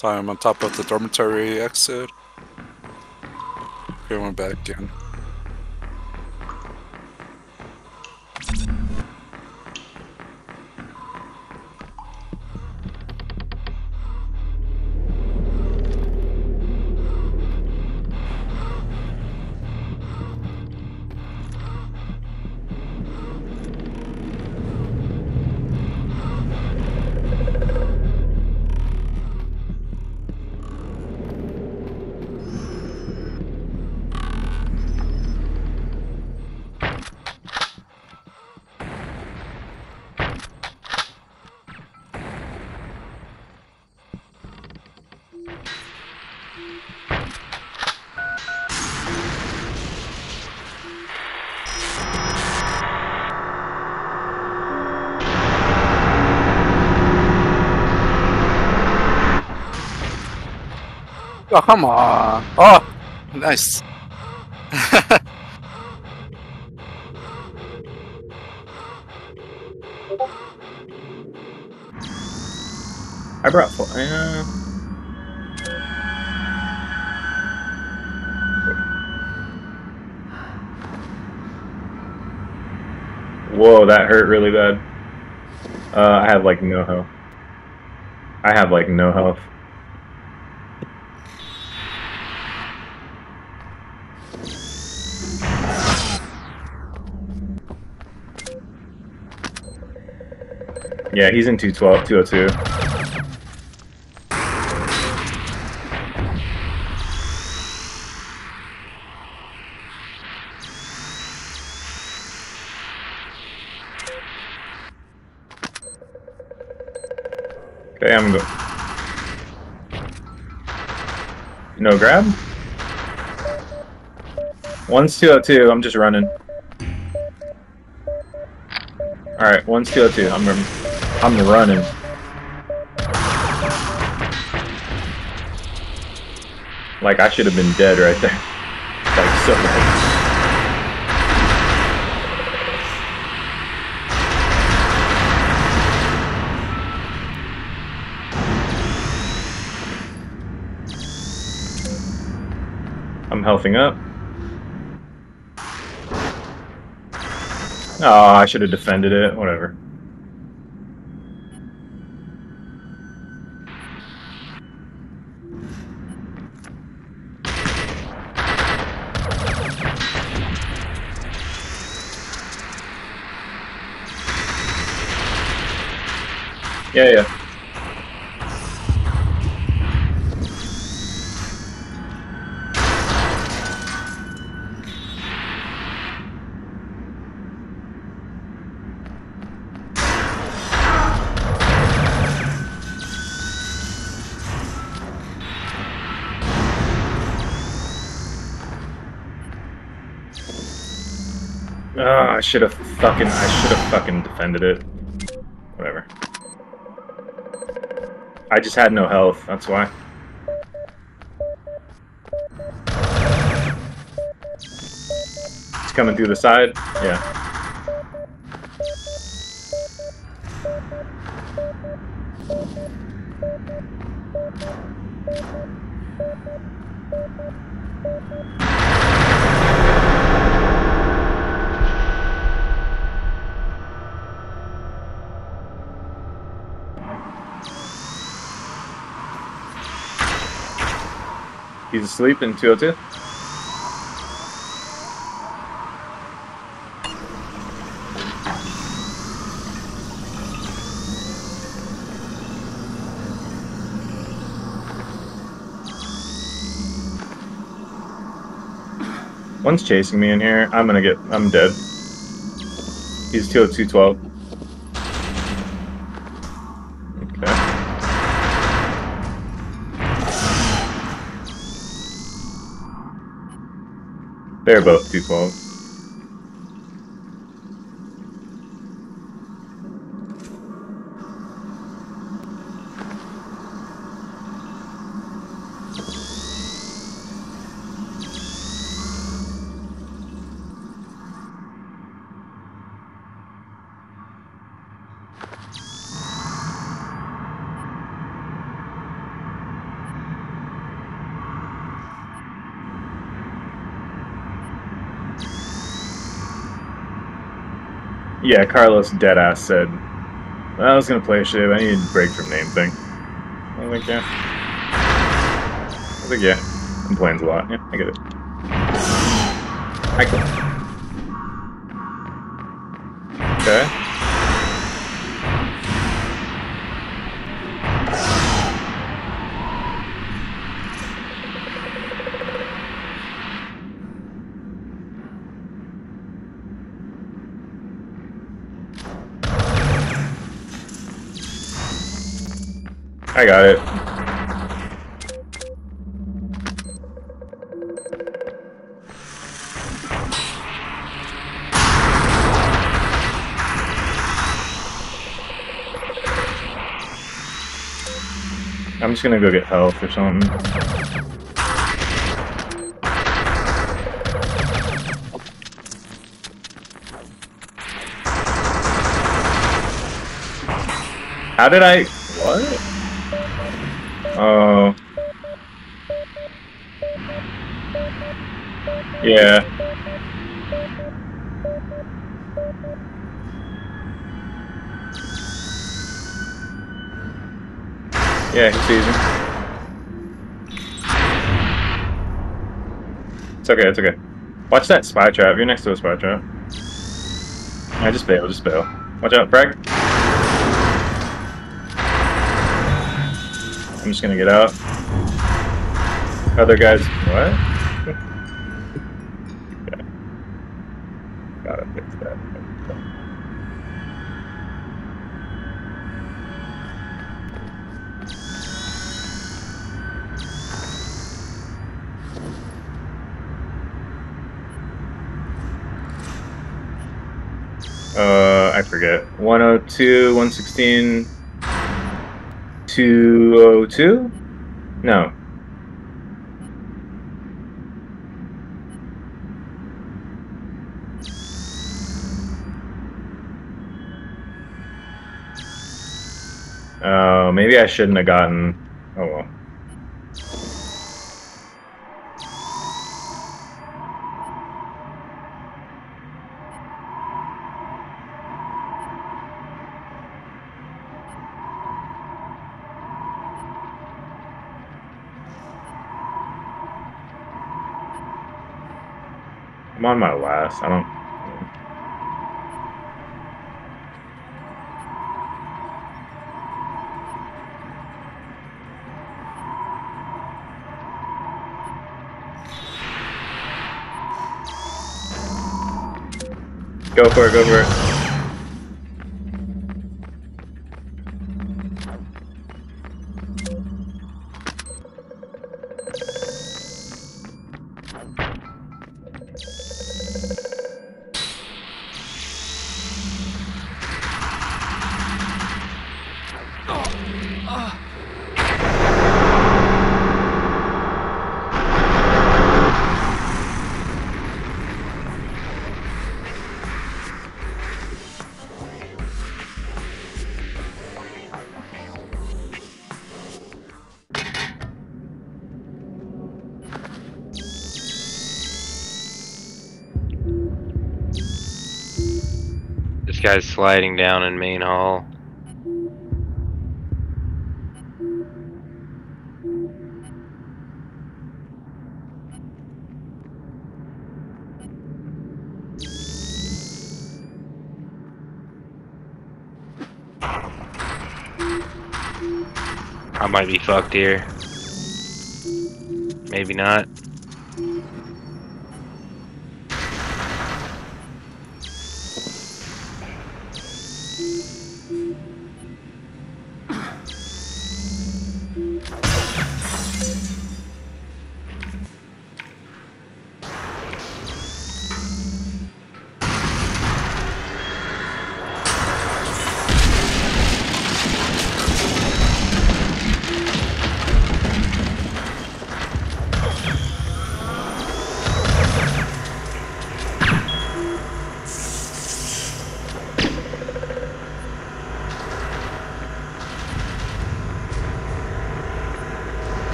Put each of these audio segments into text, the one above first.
Sorry, I'm on top of the dormitory exit. Okay, we're back in. Oh, come on. Oh, nice. I brought. four. Uh, Whoa, that hurt really bad. Uh, I have like no health. I have like no health. Yeah, he's in 212, 202. Okay, I'm go. No grab? One's 202, I'm just running. Alright, one's 202, I'm run I'm running. Like I should have been dead right there. Like so bad. I'm healthing up. Oh, I should have defended it. Whatever. Yeah, yeah. Oh, I should have fucking, I should have fucking defended it. I just had no health, that's why. It's coming through the side? Yeah. He's asleep in 202? One's chasing me in here. I'm gonna get. I'm dead. He's 20212. They're both 212. Yeah, Carlos deadass said, I was gonna play shit, I need a break from name thing. I think, yeah. I think, yeah. Complains a lot. Yeah, I get it. Okay. I got it. I'm just gonna go get health or something. How did I... What? Oh. Yeah. Yeah, he sees him. It's okay, it's okay. Watch that spy trap. You're next to a spy trap. I just bail, just bail. Watch out, frag. I'm just gonna get out. Other guys, what? Gotta fix that. Uh, I forget. 102, 116, 202? No. Oh, maybe I shouldn't have gotten... Oh well. On my last. I don't. Go for it, go for it. Guy's sliding down in main hall. I might be fucked here. Maybe not.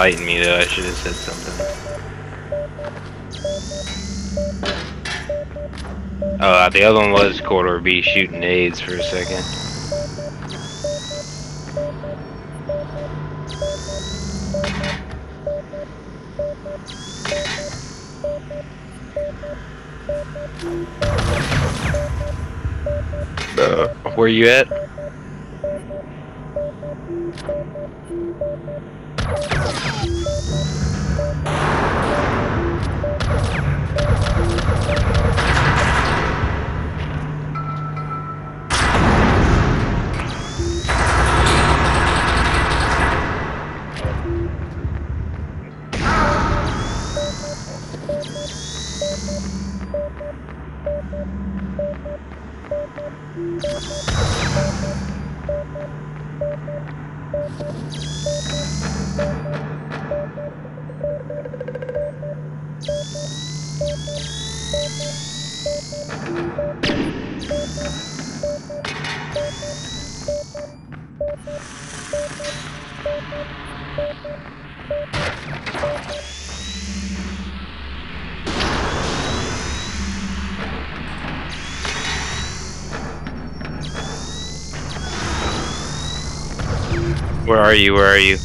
Fighting me though, I should have said something. Uh, the other one was Corridor B shooting AIDS for a second. Uh, where you at? Are you? Where are you?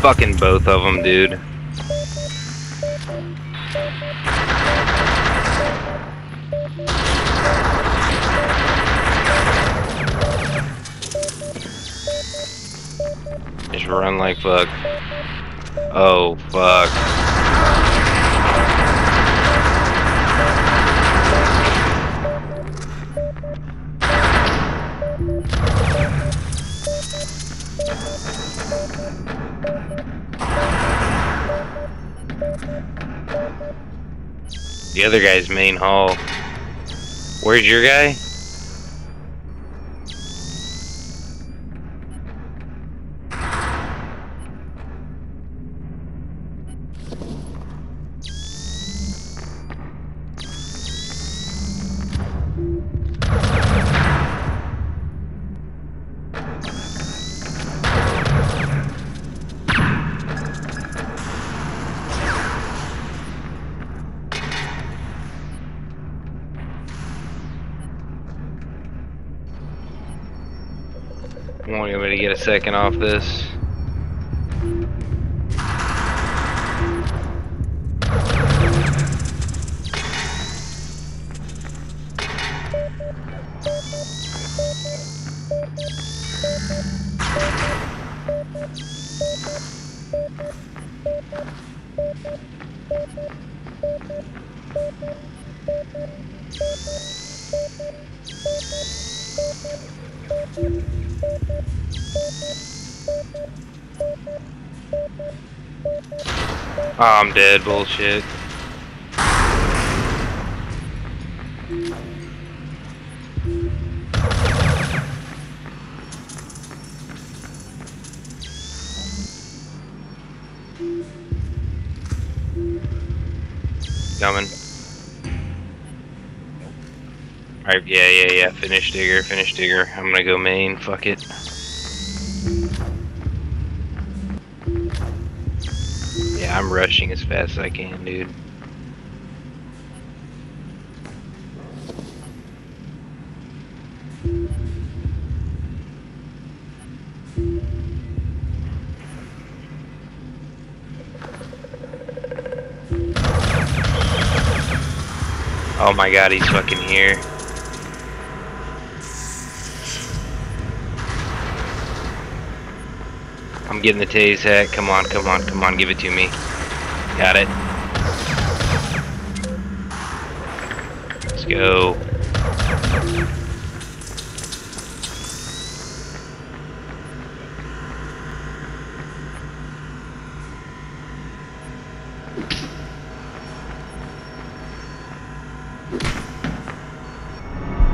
Fucking both of them, dude. Just run like fuck. Oh, fuck. The other guy's main hall. Where's your guy? Get a second off this. I'm dead. Bullshit. Coming. Alright, yeah, yeah, yeah. Finish digger, finish digger. I'm gonna go main. Fuck it. Rushing as fast as I can, dude. Oh my god, he's fucking here. I'm getting the tase hat. Come on, come on, come on, give it to me. Got it. Let's go.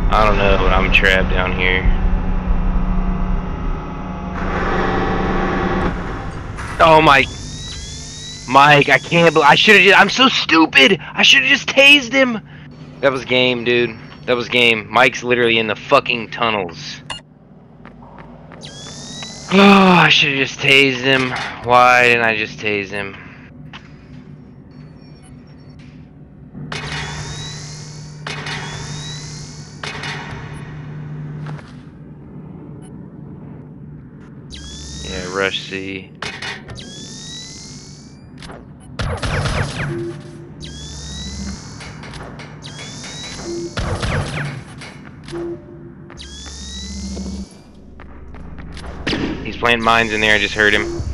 I don't know, but I'm trapped down here. Oh my Mike, I can't believe I should have I'm so stupid. I should have just tased him. That was game, dude. That was game. Mike's literally in the fucking tunnels. Oh, I should have just tased him. Why didn't I just tase him? Yeah, rush C. mines in there, I just heard him.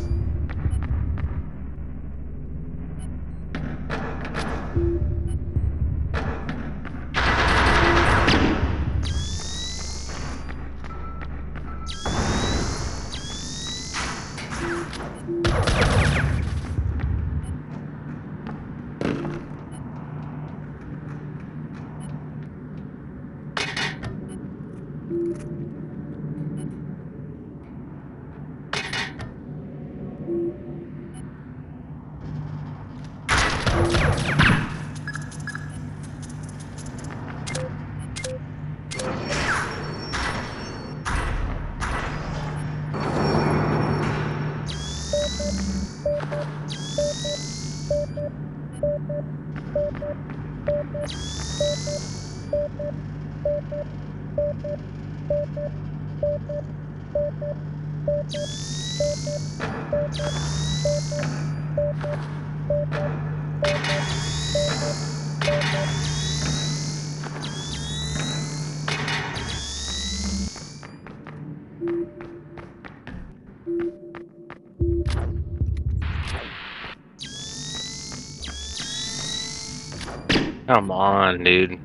Come on, dude.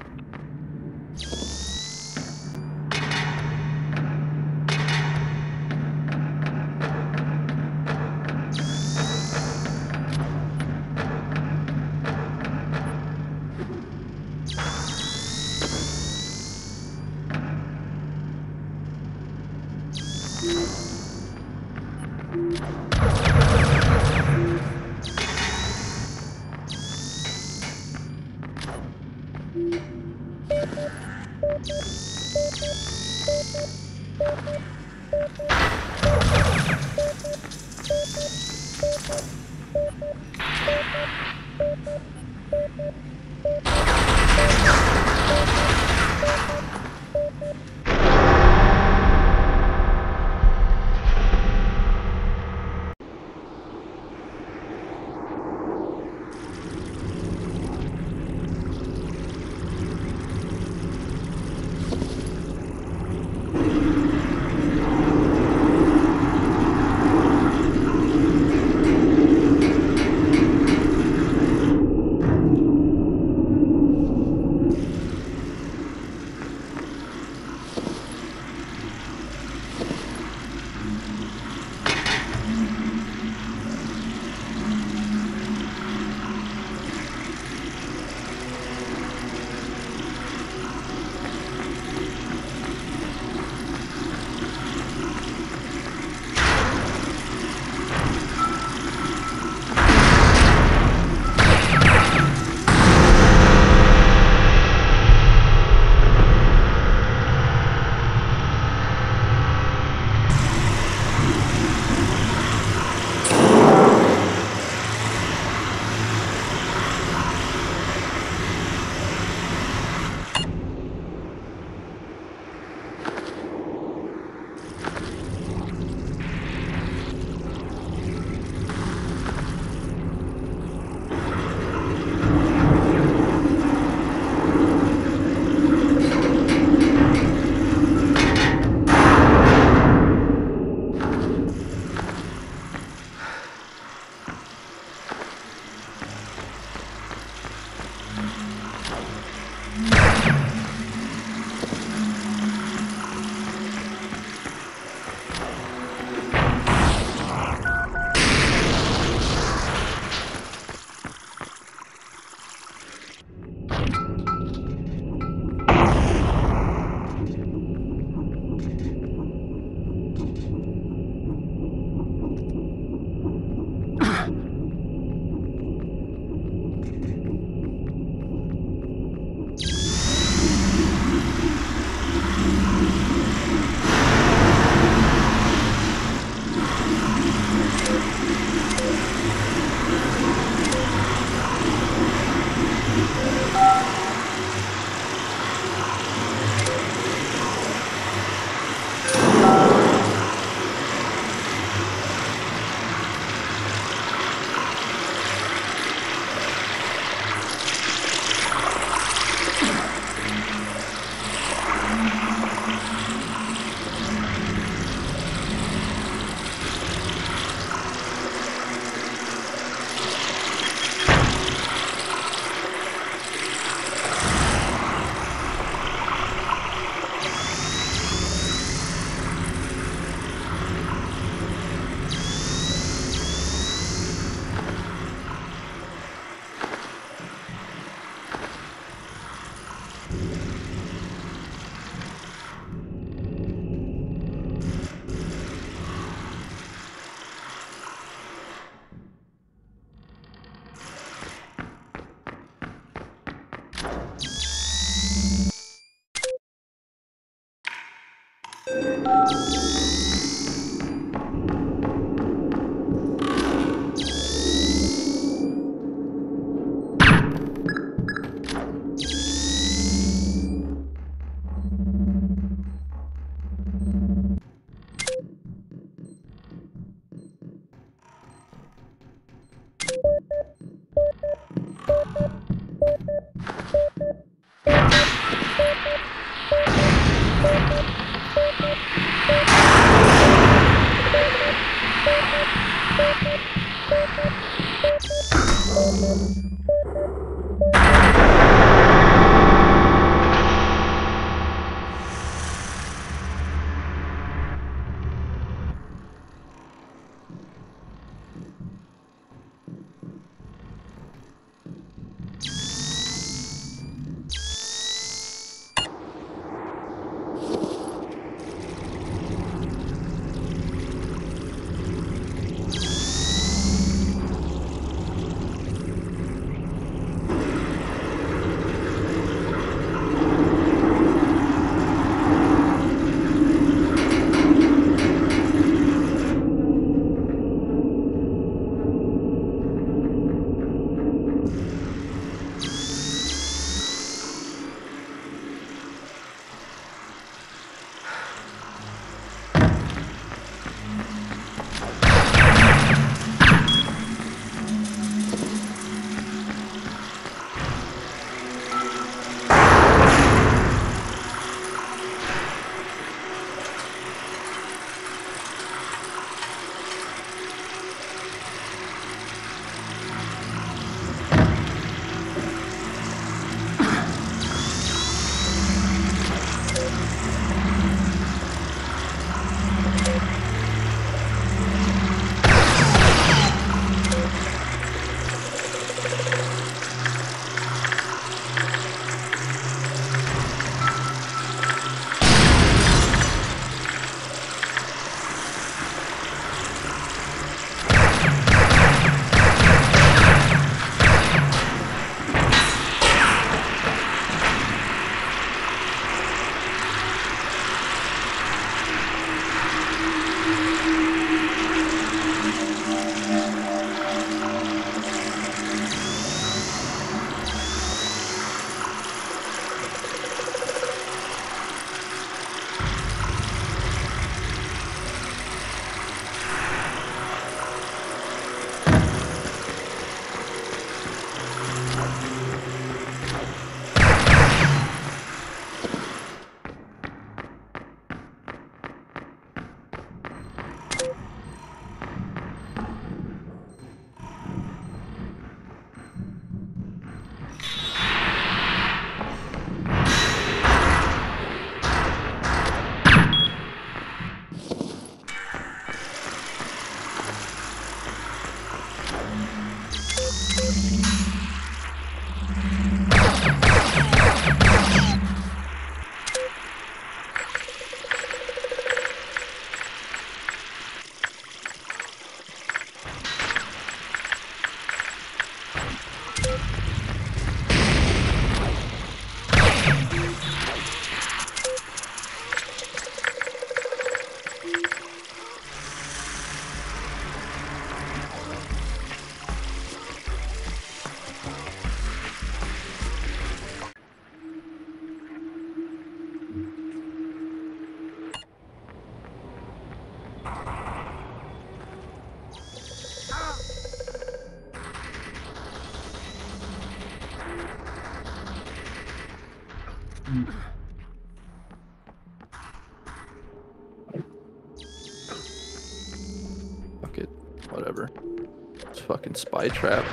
Fucking spy trap.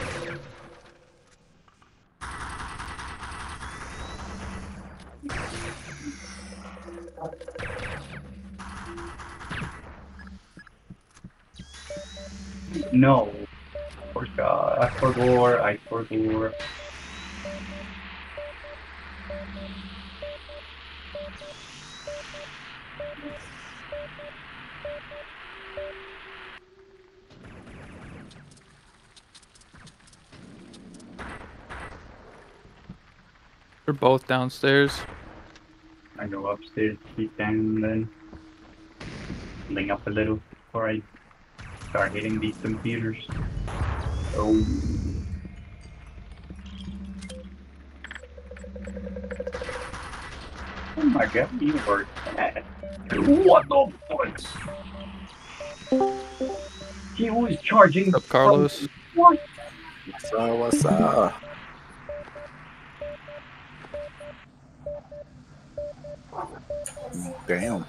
No. Forgot. I forgot. I forgot. Both downstairs. I go upstairs, keep down, then ling up a little before I start hitting these computers. Oh. Oh my god, you were bad. What the fuck? He was charging What's up, Carlos? What? What's up? What's up? Damn.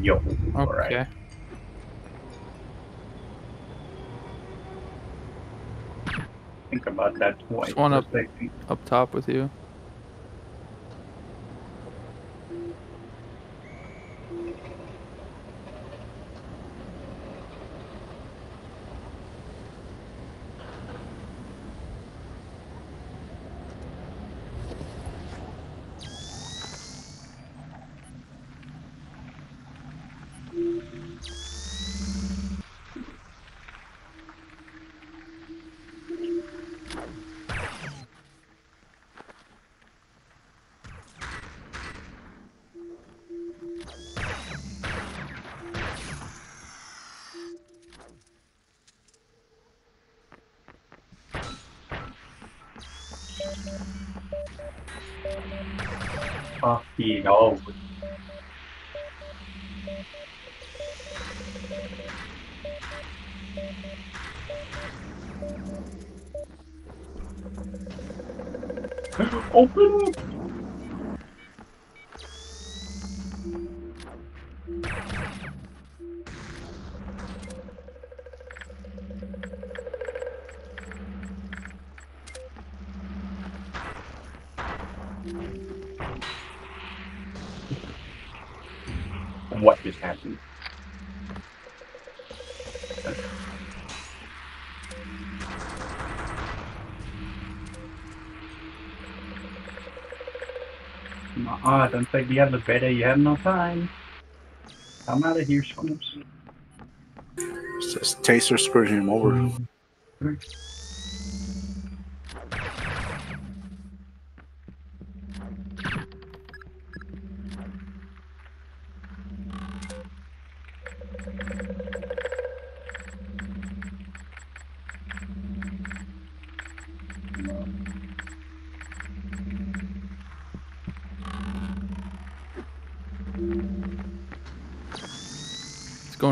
Yo. Okay. Think about that twice. one up. Up top with you. Ah, don't take the elevator, you have no time. I'm out of here, Swamps. Taser screwed him over. He's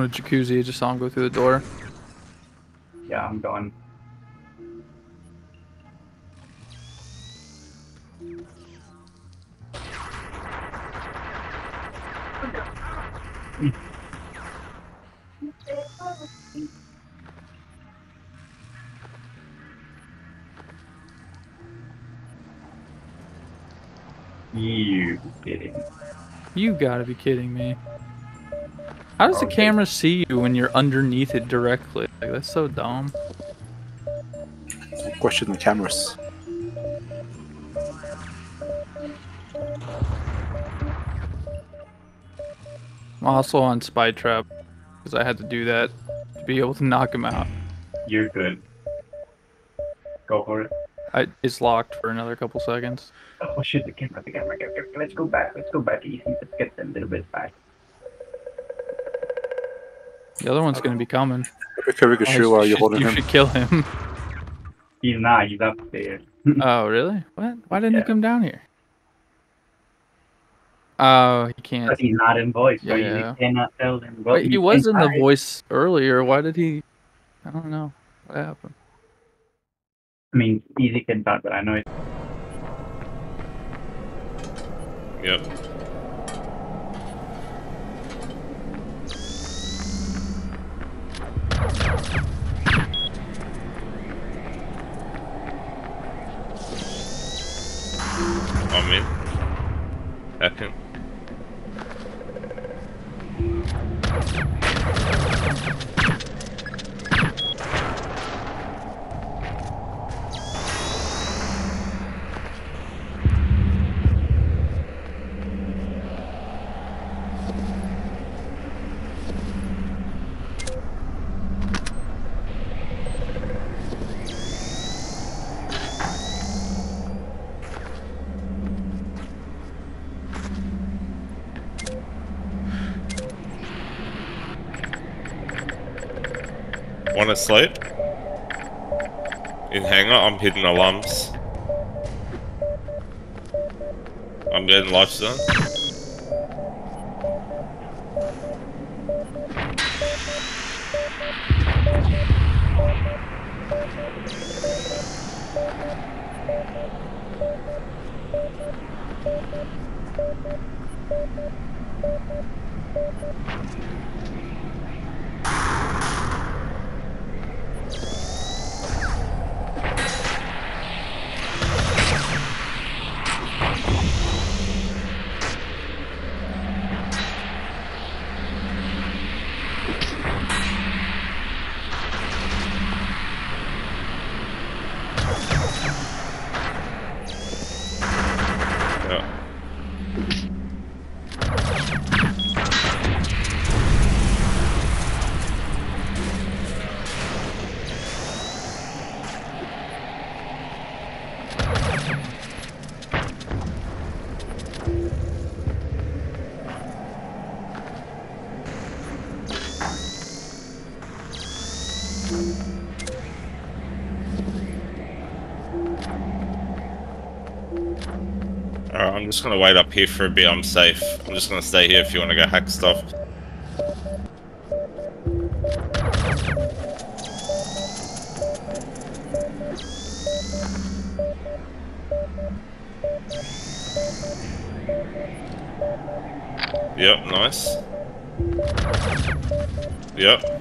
going to jacuzzi. I just saw him go through the door. Yeah, I'm going. You kidding? You gotta be kidding me. How does the camera see you when you're underneath it directly? Like that's so dumb. Question the cameras. I'm also on spy trap because I had to do that to be able to knock him out. You're good. Go for it. I it's locked for another couple seconds. Oh shit, the camera, the camera, okay, okay, let's go back, let's go back easy, let's get them a little bit back. The other one's gonna be coming. Okay, we can shoot oh, while you you're should, holding you him. should kill him. He's not, he's up there. oh really? What? Why didn't Yeah. he come down here? Oh, he can't. Because he's not in voice, so Yeah. you cannot tell him. Well, he was can in the voice earlier. Why did he? I don't know. What happened? I mean, easy can talk, but I know it. Yep. I'm in. Hacking. Wanna sleep? In hangar, I'm hitting alarms. I'm getting life zone. Alright, I'm just gonna wait up here for a bit, I'm safe. I'm just gonna stay here if you wanna go hack stuff. Yep, nice. Yep.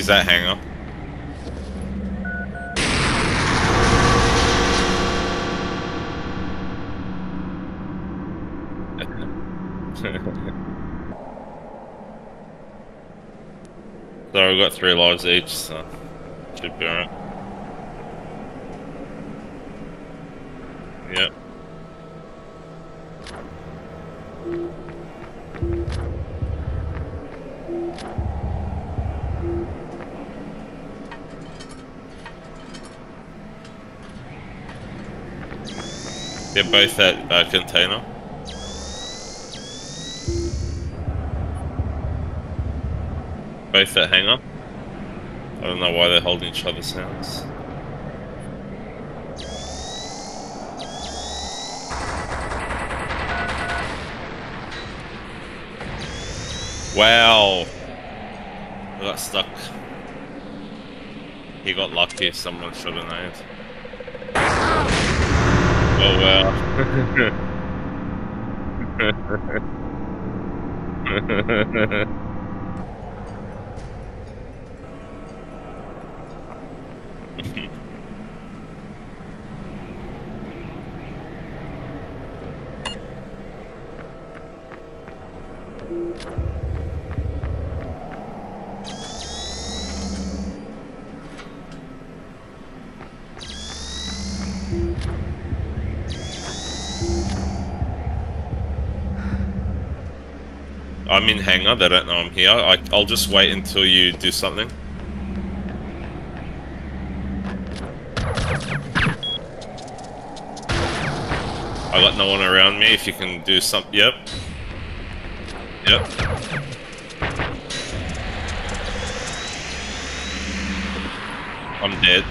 Is that hangar? so we've got three lives each, so should be alright. They're both at uh, container. Both at hangar. I don't know why they're holding each other's hands. Wow. I got stuck. He got lucky, someone should have named. Wow. I'm in hangar, they don't know I'm here. I, I'll just wait until you do something. I got no one around me, if you can do something. Yep. Yep. I'm dead.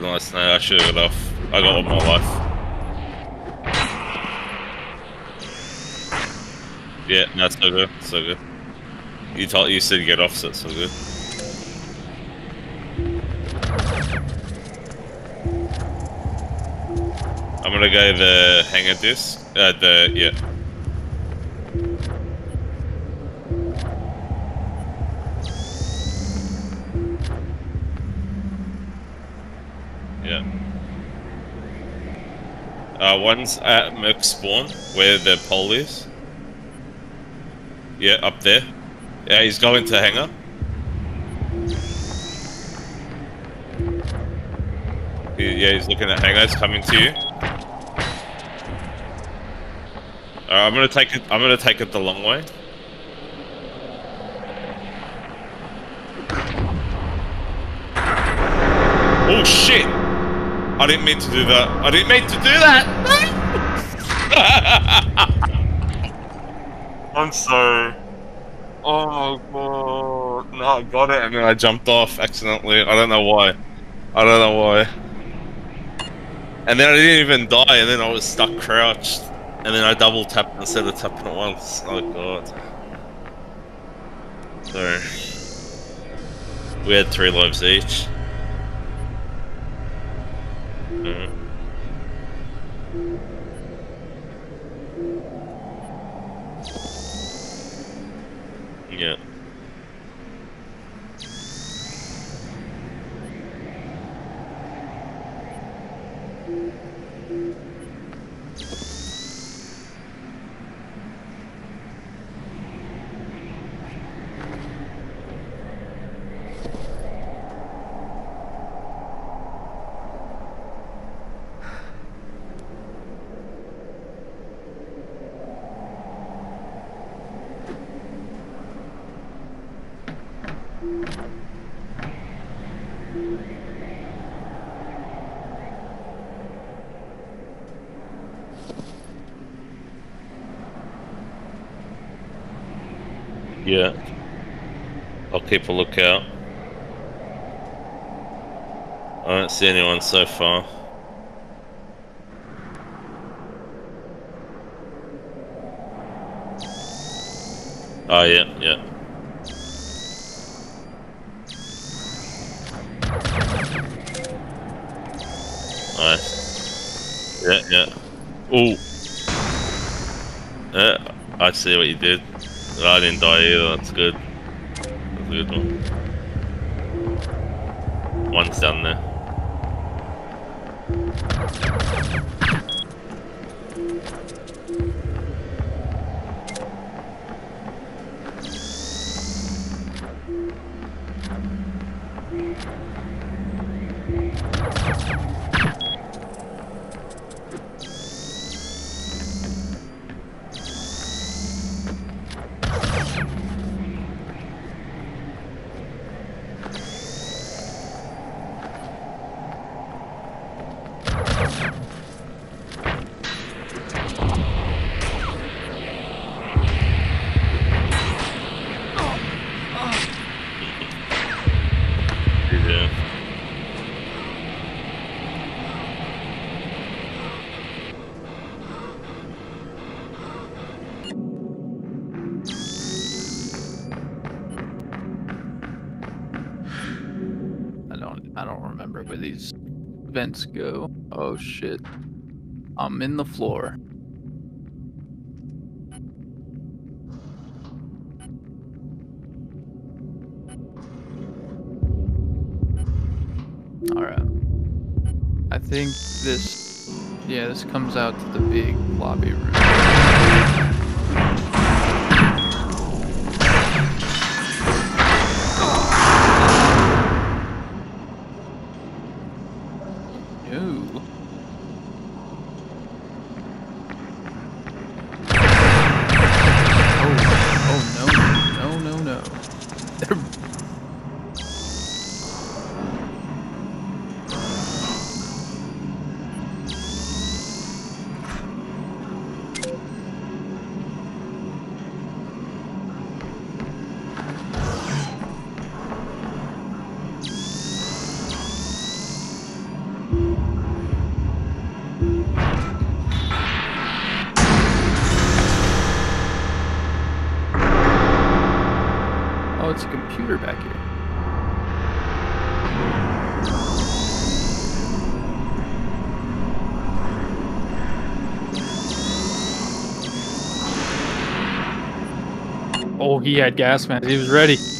Nice, no, I should have got off. I got all my life. Yeah, that's so good, so good. You told you said get off, so it's good. I'm gonna go the hangar disc. Uh, the yeah. Yeah. Uh, one's at Merc spawn, where the pole is. Yeah, up there. Yeah, he's going to hangar. Yeah, he's looking at hangar. He's coming to you. Alright, I'm gonna take it. I'm gonna take it the long way. Oh shit! I didn't mean to do that. I didn't mean to do that. I'm sorry. Oh god. No, I got it and then I jumped off accidentally. I don't know why. I don't know why. And then I didn't even die and then I was stuck crouched. And then I double tapped instead of tapping it once. Oh god. So we had three lives each. Mm. Yeah. Keep a lookout. I don't see anyone so far. Oh yeah, yeah. Nice. Yeah, yeah. Ooh. Yeah, I see what you did. I didn't die either, that's good. A. One's down there. Vents go? Oh shit. I'm in the floor. Alright. I think this, yeah, this comes out to the big lobby room. He had gas mask. He was ready.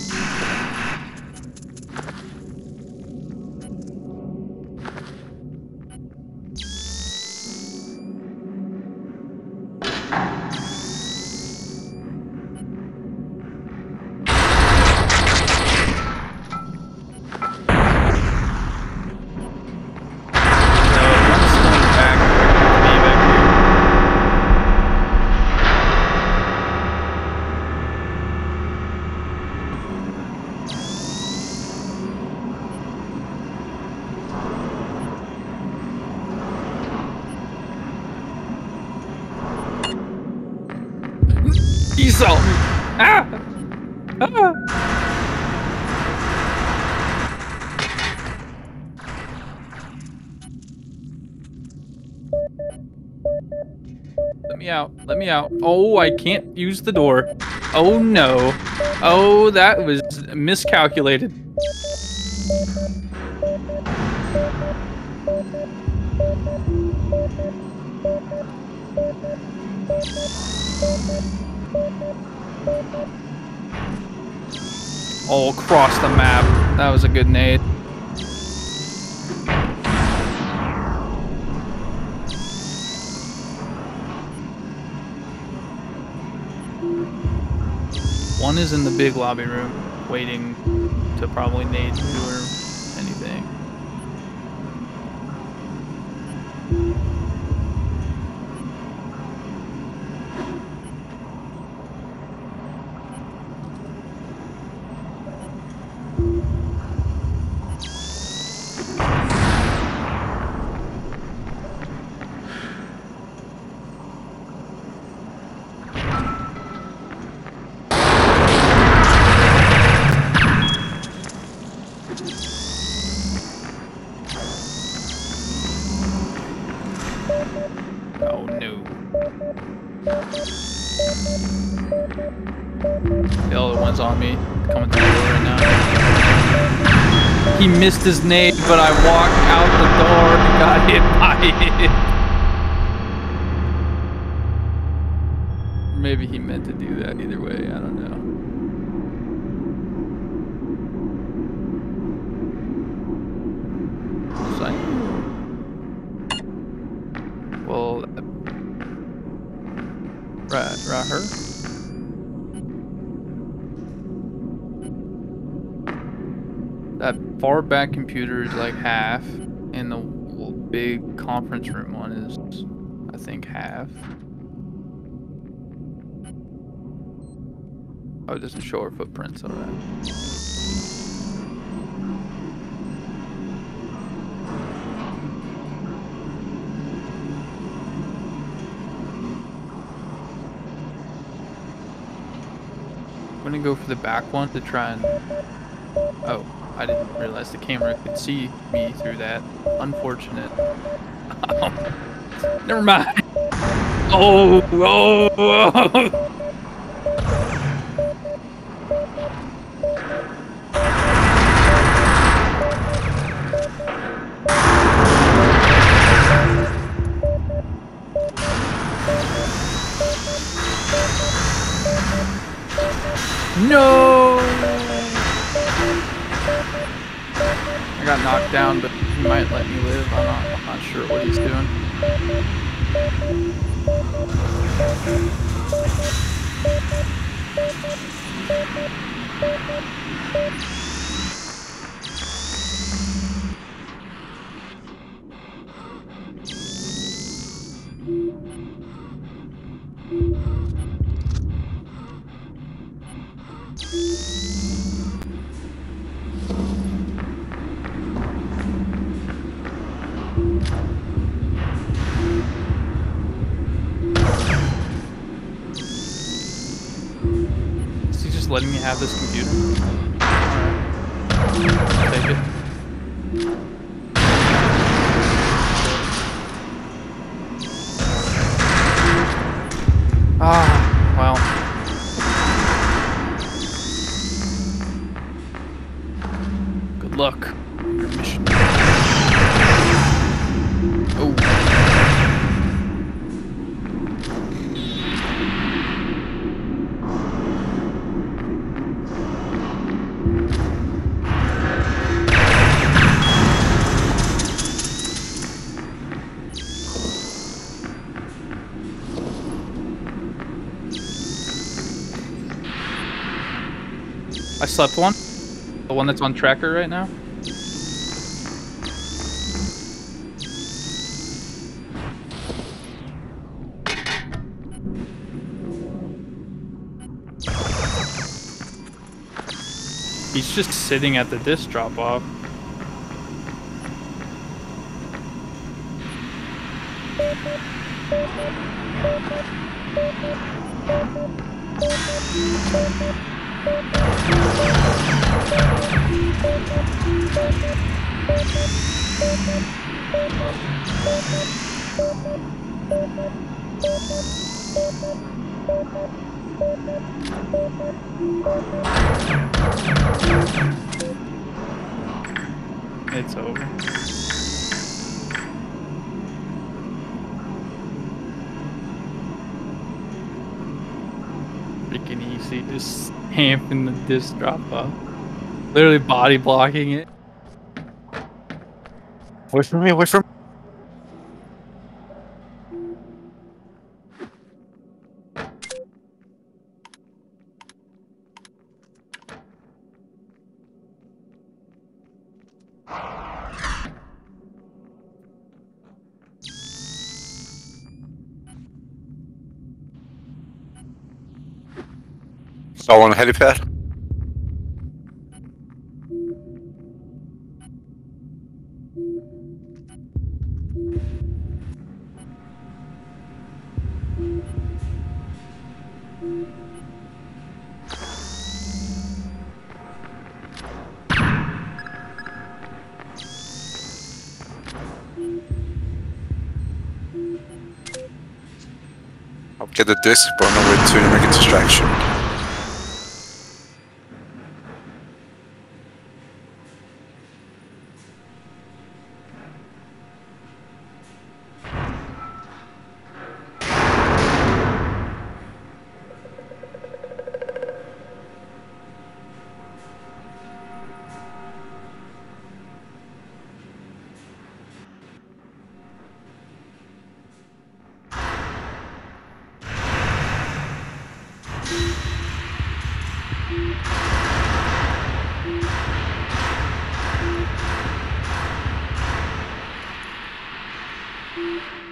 Me out. Oh, I can't use the door. Oh no. Oh, that was miscalculated. All across the map. That was a good nade. One is in the big lobby room, waiting to probably nade you his nade, but I walked out the door and got hit by it. Far back computer is like half, and the big conference room one is, I think, half. Oh, it doesn't show our footprints that. I'm gonna go for the back one to try and. Oh, I didn't realize the camera could see me through that. Unfortunate. Never mind. Oh, oh, oh. Down, but he might let me live. I'm not, I'm not sure what he's doing. Letting me have this computer? Slept one. The one that's on tracker right now. He's just sitting at the disc drop off. It's over. Freaking easy, just stamping the disc drop off. Literally body blocking it. Away from me, away from All I'll the disc, but no way to make a distraction.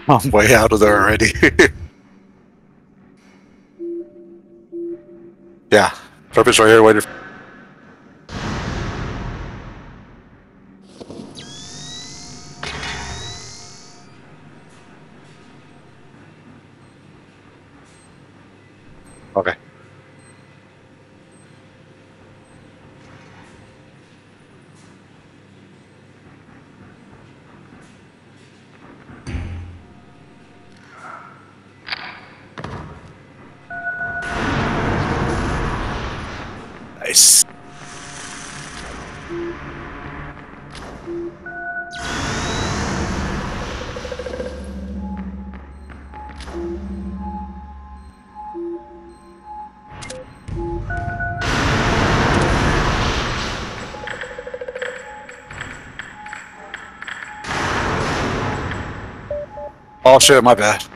I'm way out of there already. yeah, purpose right here waiting. Shit, my bad.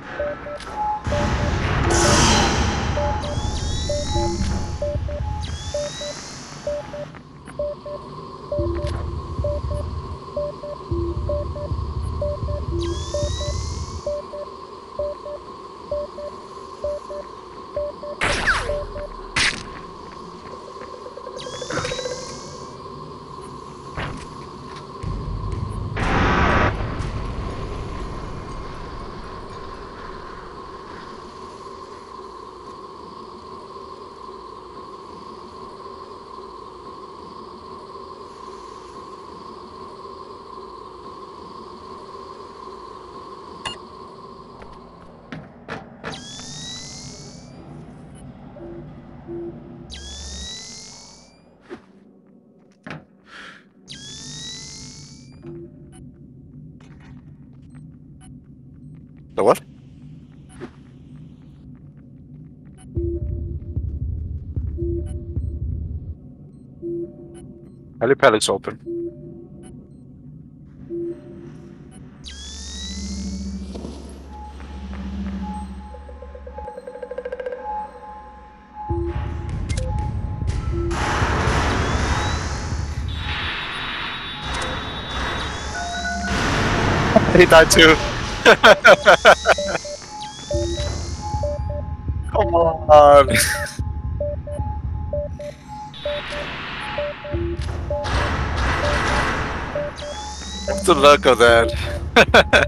The what? Helipad's open. he died too. Come on. What's the luck of that?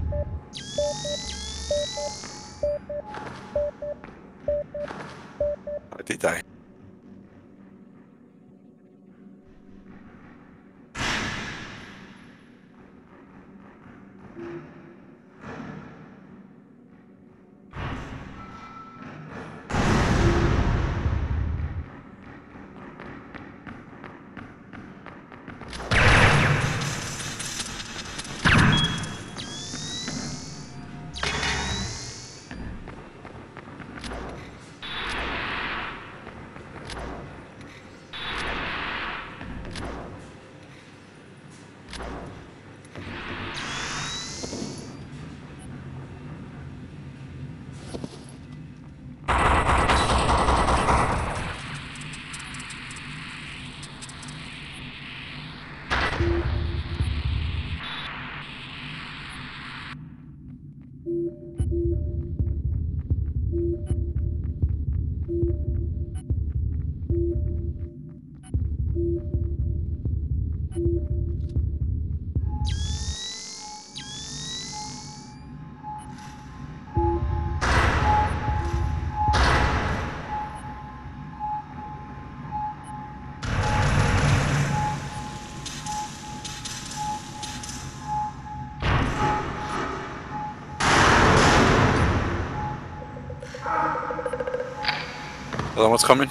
Other one's coming.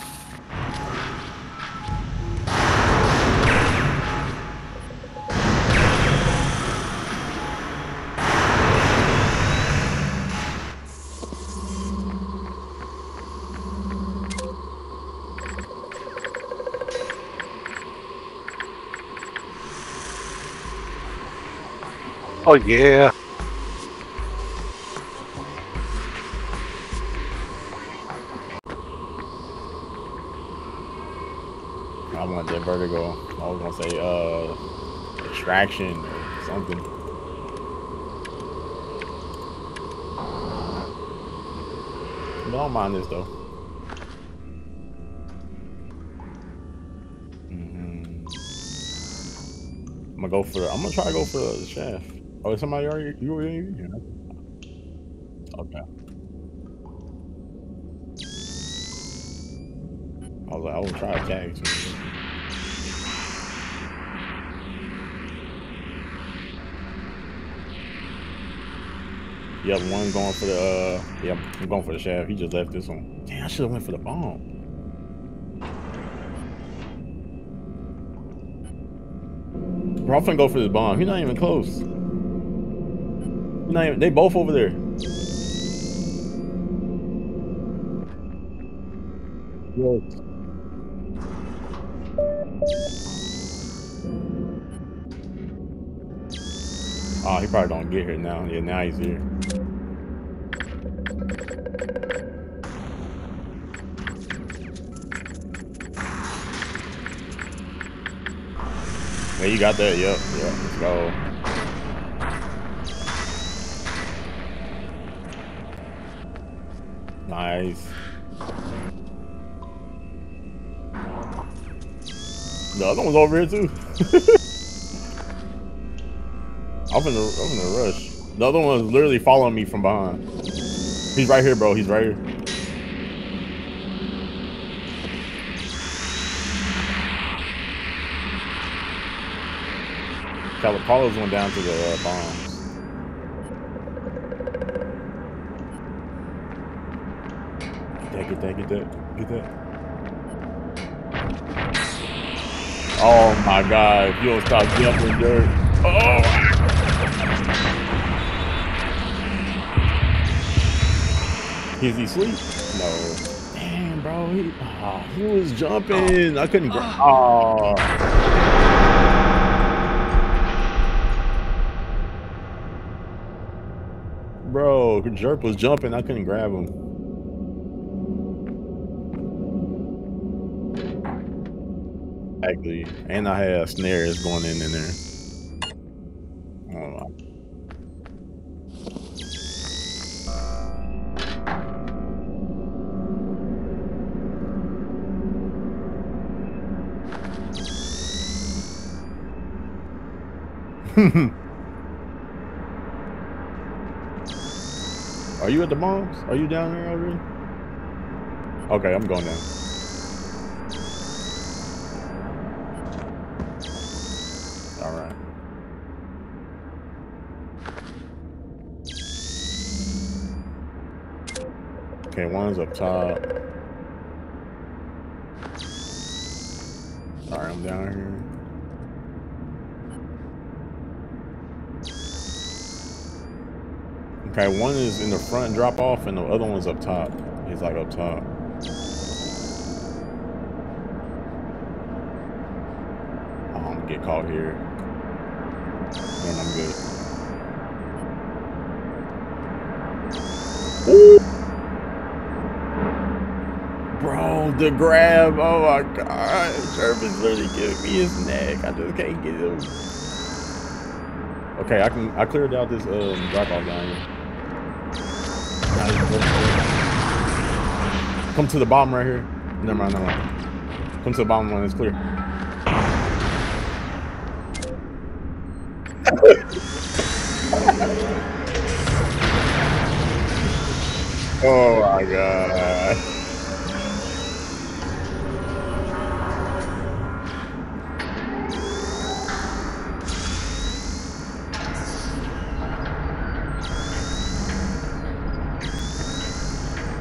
Oh yeah. I gonna say uh extraction or something. I don't mind this though. Mhm. I'm gonna go for. I'm gonna try to go for the chef. Oh, is somebody already? You already? Yeah. Okay. I was like, I will try to tag too. Yep, one going for the uh yep, I'm going for the shaft. He just left this one. Damn, I should have went for the bomb. Bro, I'm finna go for this bomb. He's not even close. He's not even, they both over there. Yes. Oh, he probably don't get here now. Yeah, now he's here. Yeah, you got that. Yep. Yep. Let's go. Nice. The other one's over here too. I'm gonna, I'm gonna rush. The other one's literally following me from behind. He's right here, bro. He's right here. Calipalos went down to the uh, bombs. Get that, get that, get that, get that. Oh my god, if you don't stop jumping dirt. Oh! Is he asleep? No. Damn, bro. He, oh, he was jumping. I couldn't. Oh. Bro, Jerk was jumping. I couldn't grab him. Exactly. And I had snares going in in there. Oh, Are you at the bombs? Are you down there already? Okay, I'm going down. All right. Okay, one's up top. All right, I'm down here. Okay, one is in the front drop off and the other one's up top. He's like up top. Oh, I'm gonna get caught here. And I'm good. Ooh. Bro, the grab. Oh my god. Sherman's literally giving me his neck. I just can't get him. Okay, I can I cleared out this um drop off down here. Come to the bottom right here. Never mind, never mind. Come to the bottom one, it's clear. oh my god.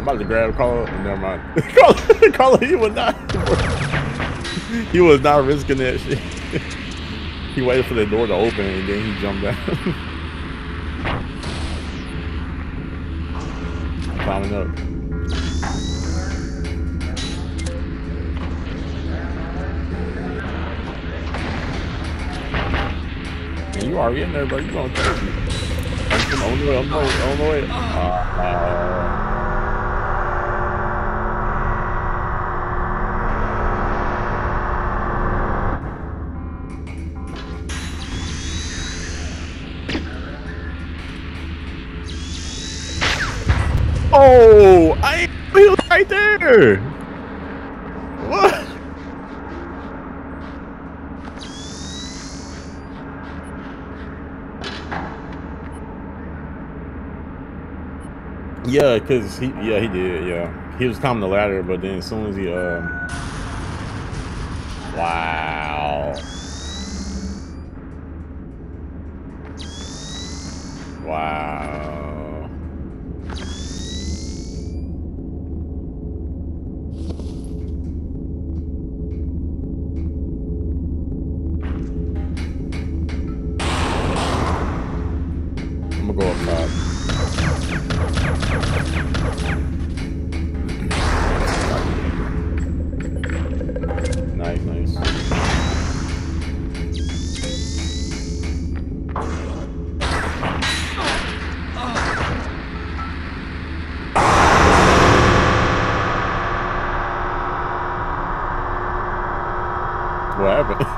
About to grab Carlo. Never mind. Carlo, Carlo, he was not. he was not risking that shit. he waited for the door to open and then he jumped down. Climbing up. You already in there, bro. You gonna kill me. I'm on the way. I'm. On the way. Uh, uh, What? Yeah, cause he yeah he did yeah. He was climbing the ladder, but then as soon as he um wow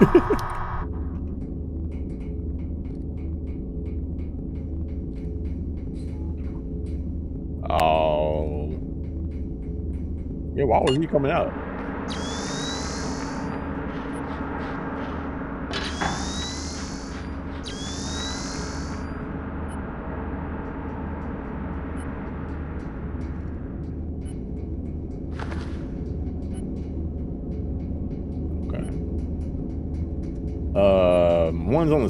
oh. Yeah, why was he coming out?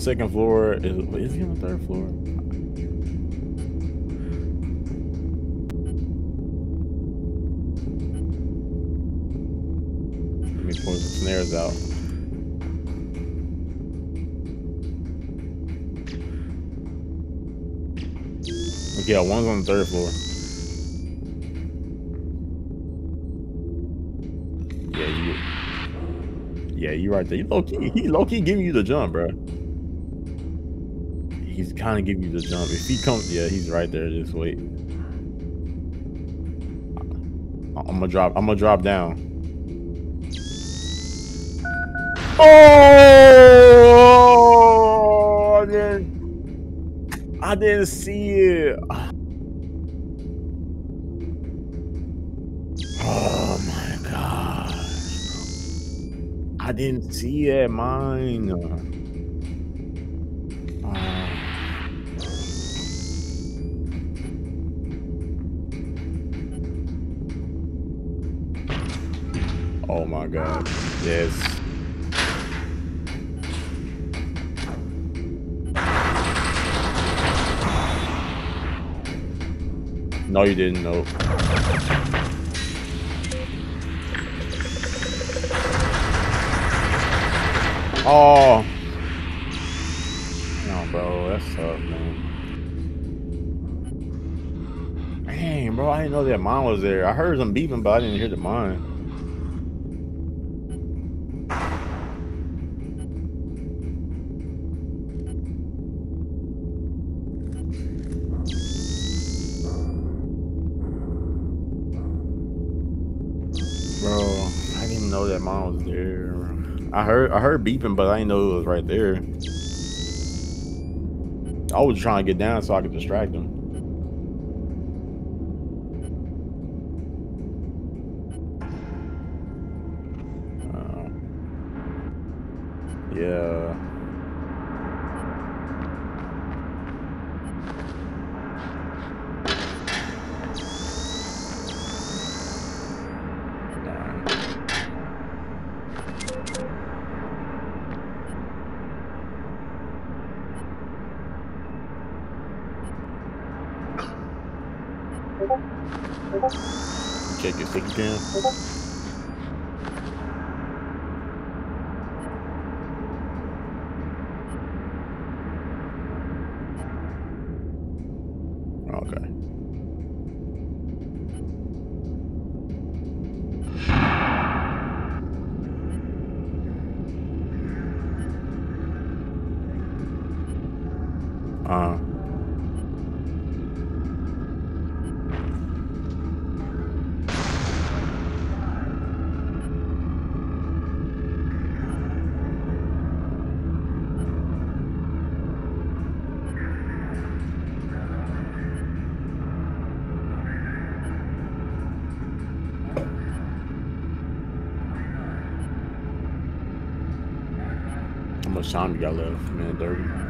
The second floor. Is, is he on the third floor? Let me pull some snares out. Okay, yeah, one's on the third floor. Yeah, you. Yeah, you right there. He low key, he low key giving you the jump, bro. Kind of give you the jump. If he comes, yeah, he's right there. Just wait. I'm gonna drop. I'm gonna drop down. Oh! I didn't. I didn't see it. Oh my god! I didn't see it, mine. Oh my god. Yes. No, you didn't. Nope. Oh. No, bro. That's tough, man. Dang, bro. I didn't know that mine was there. I heard some beeping, but I didn't hear the mine. I heard I heard beeping, but I didn't know it was right there. I was trying to get down so I could distract him. Uh, yeah. Nah. Check your sticky cam. Okay. Uh. Got left? Man, 30.